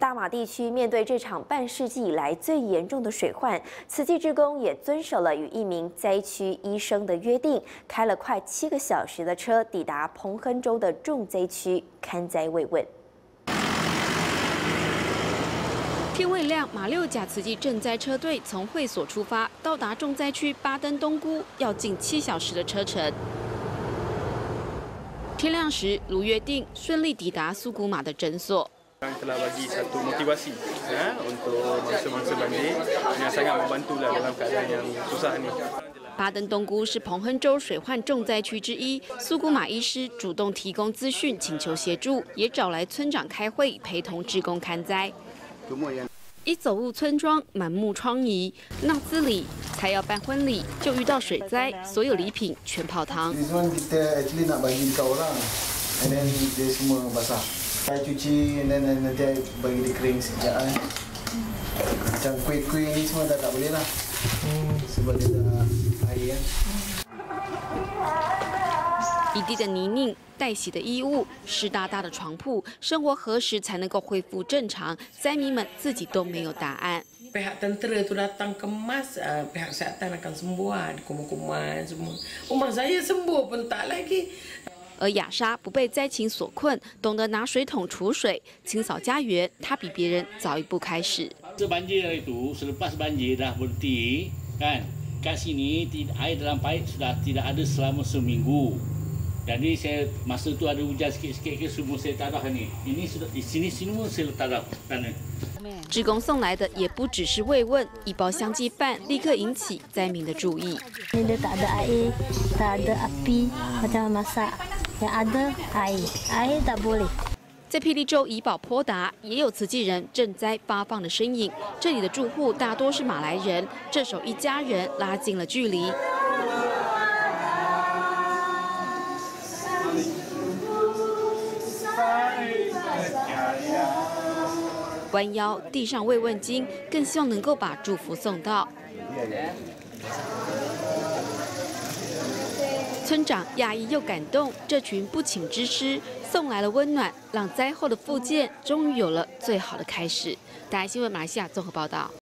大马地区面对这场半世纪以来最严重的水患，慈济职工也遵守了与一名灾区医生的约定，开了快七个小时的车，抵达彭亨州的重灾区看灾慰问。天未亮，马六甲慈济赈灾车队从会所出发，到达重灾区巴登东姑，要近七小时的车程。天亮时，如约定，顺利抵达苏古马的诊所。巴登东姑是彭亨州水患重灾区之一，苏古马医师主动提供资讯，请求协助，也找来村长开会，陪同职工看灾。一走入村庄，满目疮痍。纳兹里才要办婚礼，就遇到水灾，所有礼品全泡汤。一地的泥泞，待洗的衣物，湿哒哒的床铺，生活何时才能够恢复正常？灾民们自己都没有答案。Pihak tentera itu datang kemas, pihak kesihatan akan sembuh, kuman-kuman semua. Rumah saya sembuh pun tak lagi. 而雅莎不被灾情所困，懂得拿水桶储水、清扫家园，她比别人早一步开始。这 banjir itu selepas banjir dah berhenti, kan? Kat sini air dalam paip sudah tidak ada selama seminggu. 职工送来的也不只是慰问，一包香鸡饭立刻引起灾民的注意。在霹雳州怡保坡达，也有慈济人赈灾发放的身影。这里的住户大多是马来人，这手一家人拉近了距离。弯腰递上慰问金，更希望能够把祝福送到。村长讶异又感动，这群不请之师送来了温暖，让灾后的复建终于有了最好的开始。大家新闻马来西亚综合报道。